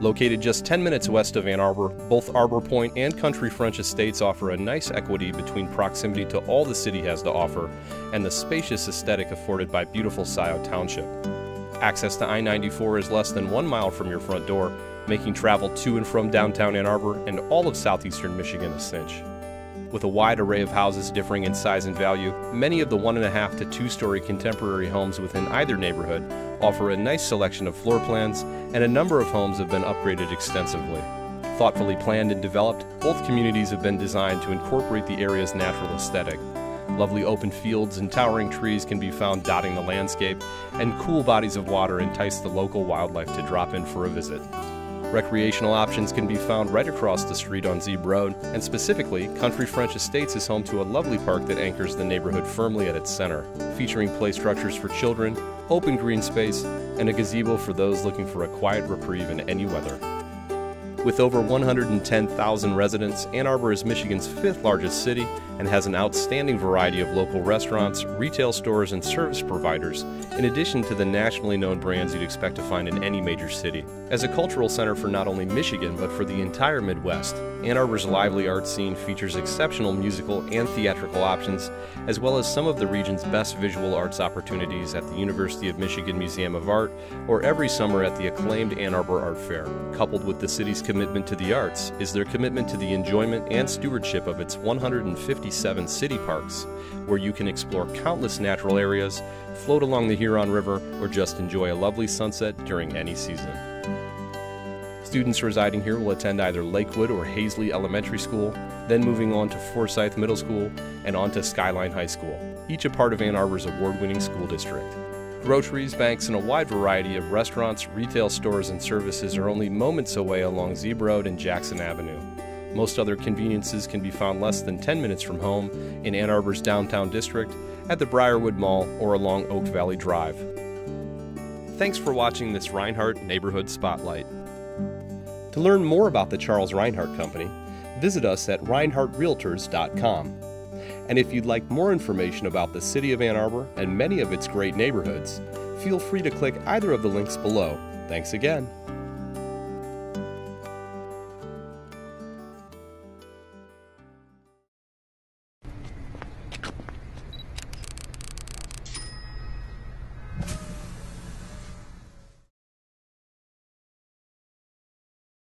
Located just 10 minutes west of Ann Arbor, both Arbor Pointe and Country French Estates offer a nice equity between proximity to all the city has to offer and the spacious aesthetic afforded by beautiful Scioto Township. Access to I 94 is less than one mile from your front door, making travel to and from downtown Ann Arbor and all of southeastern Michigan a cinch. With a wide array of houses differing in size and value, many of the one and a half to two story contemporary homes within either neighborhood offer a nice selection of floor plans, and a number of homes have been upgraded extensively. Thoughtfully planned and developed, both communities have been designed to incorporate the area's natural aesthetic. Lovely open fields and towering trees can be found dotting the landscape, and cool bodies of water entice the local wildlife to drop in for a visit. Recreational options can be found right across the street on Zeeb Road, and specifically, Country French Estates is home to a lovely park that anchors the neighborhood firmly at its center, featuring play structures for children, open green space, and a gazebo for those looking for a quiet reprieve in any weather. With over 110,000 residents, Ann Arbor is Michigan's fifth largest city and has an outstanding variety of local restaurants, retail stores, and service providers, in addition to the nationally known brands you'd expect to find in any major city. As a cultural center for not only Michigan but for the entire Midwest, Ann Arbor's lively art scene features exceptional musical and theatrical options, as well as some of the region's best visual arts opportunities at the University of Michigan Museum of Art or every summer at the acclaimed Ann Arbor Art Fair. Coupled with the city's commitment to the arts is their commitment to the enjoyment and stewardship of its 157 city parks, where you can explore countless natural areas, float along the Huron River, or just enjoy a lovely sunset during any season. Students residing here will attend either Lakewood or Haisley Elementary School, then moving on to Forsythe Middle School and on to Skyline High School, each a part of Ann Arbor's award winning school district. Groceries, banks, and a wide variety of restaurants, retail stores, and services are only moments away along Zeeb Road and Jackson Avenue. Most other conveniences can be found less than 10 minutes from home in Ann Arbor's downtown district, at the Briarwood Mall, or along Oak Valley Drive. Thanks for watching this Reinhart Neighborhood Spotlight. To learn more about the Charles Reinhart Company, visit us at reinhartrealtors.com. And if you'd like more information about the City of Ann Arbor and many of its great neighborhoods, feel free to click either of the links below. Thanks again.